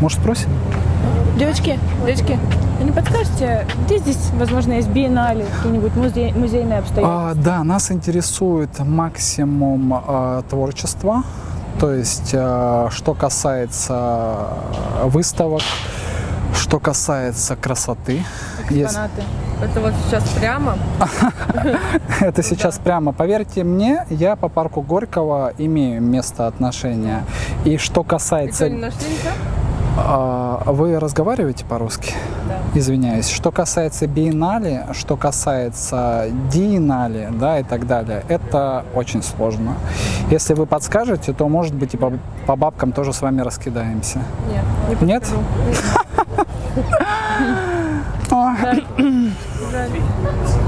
Может, спросим? Девочки, девочки, вы не подскажете, где здесь, возможно, есть биеннале, какие-нибудь музей, музейные обстоятельства? А, да, нас интересует максимум а, творчества. То есть, а, что касается выставок, что касается красоты. Есть- Экспонаты. Это вот сейчас прямо. Это сейчас прямо, поверьте мне, я по парку Горького имею место отношения. И что И касается... что, не нашли ничего? А, Вы разговариваете по-русски? Да. Извиняюсь. Что касается биеннале, что касается диеннале, да, и так далее, это очень сложно. Если вы подскажете, то, может быть, и по, по бабкам тоже с вами раскидаемся. Нет, не Нет? подскажу.